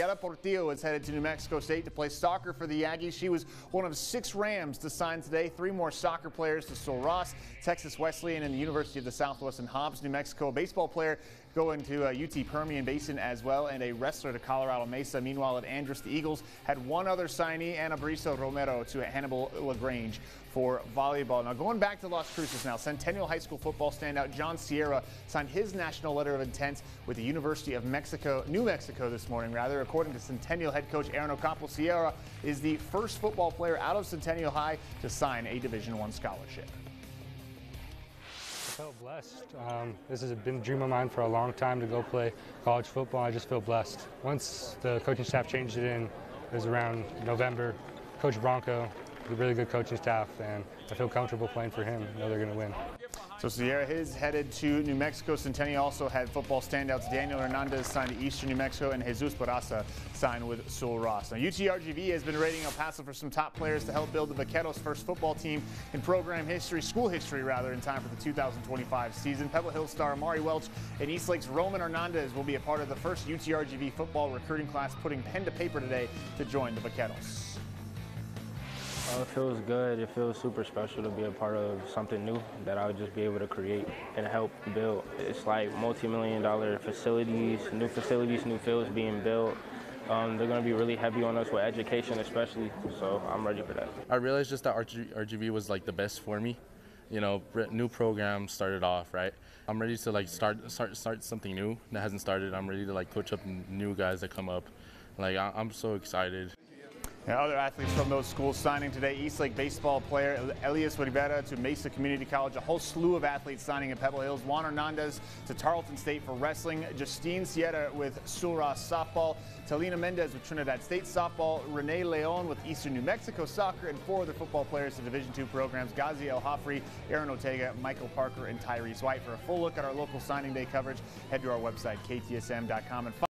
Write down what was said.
Yara Portillo is headed to New Mexico State to play soccer for the Aggies. She was one of six Rams to sign today. Three more soccer players to Sul Ross, Texas Wesleyan, and the University of the Southwest in Hobbs, New Mexico. Baseball player going to uh, UT Permian Basin as well, and a wrestler to Colorado Mesa. Meanwhile, at Andress, the Eagles had one other signee, Ana Briso Romero, to Hannibal LaGrange for volleyball. Now, going back to Las Cruces now, Centennial High School football standout John Sierra signed his national letter of intent with the University of Mexico, New Mexico this morning, rather. According to Centennial head coach Aaron Ocampo, Sierra is the first football player out of Centennial High to sign a Division One scholarship I felt blessed. Um, this has been a dream of mine for a long time to go play college football. I just feel blessed. Once the coaching staff changed it in, it was around November. Coach Bronco, a really good coaching staff, and I feel comfortable playing for him. I know they're going to win. So Sierra is headed to New Mexico. Centennial also had football standouts. Daniel Hernandez signed to Eastern New Mexico and Jesus Barraza signed with Sul Ross. Now UTRGV has been rating El Paso for some top players to help build the Vaqueros' first football team in program history, school history rather, in time for the 2025 season. Pebble Hill star Amari Welch and Eastlake's Roman Hernandez will be a part of the first UTRGV football recruiting class putting pen to paper today to join the Vaqueros. Uh, it feels good. It feels super special to be a part of something new that I would just be able to create and help build. It's like multi-million dollar facilities, new facilities, new fields being built. Um, they're going to be really heavy on us with education especially, so I'm ready for that. I realized just that RG, RGV was like the best for me. You know, new program started off, right? I'm ready to like start start start something new that hasn't started. I'm ready to like coach up new guys that come up. Like I'm so excited. And other athletes from those schools signing today, Eastlake baseball player Elias Rivera to Mesa Community College, a whole slew of athletes signing at Pebble Hills, Juan Hernandez to Tarleton State for wrestling, Justine Sierra with Sul Ross softball, Talina Mendez with Trinidad State softball, Renee Leon with Eastern New Mexico soccer, and four other football players to Division II programs, Ghazi El Aaron Ortega, Michael Parker, and Tyrese White. For a full look at our local signing day coverage, head to our website, ktsm.com. and